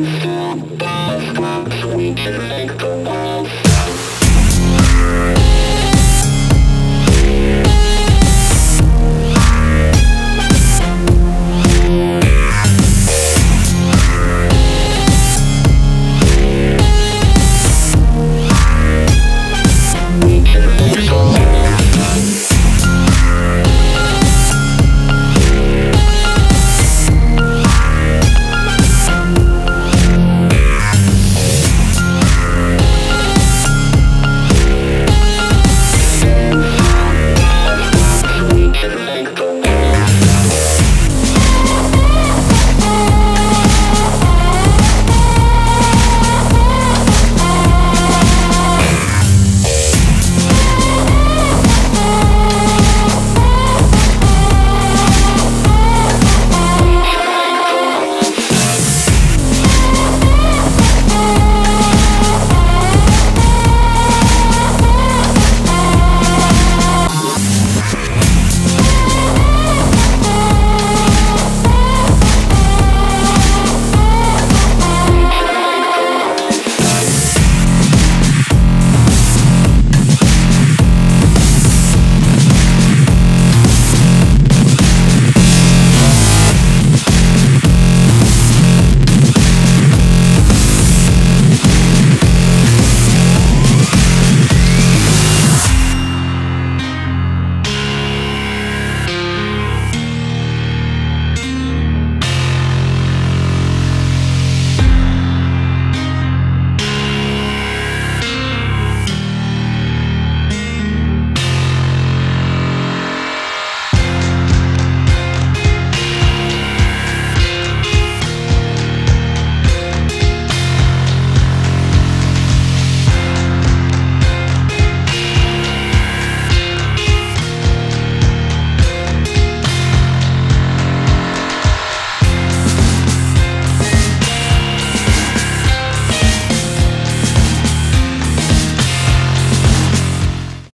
We can make the world